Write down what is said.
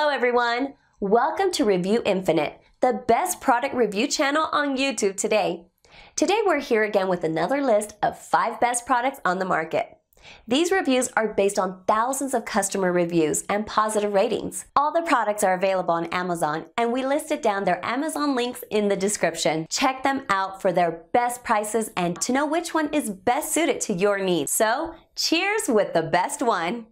Hello everyone! Welcome to Review Infinite, the best product review channel on YouTube today. Today we're here again with another list of 5 best products on the market. These reviews are based on thousands of customer reviews and positive ratings. All the products are available on Amazon and we listed down their Amazon links in the description. Check them out for their best prices and to know which one is best suited to your needs. So, cheers with the best one!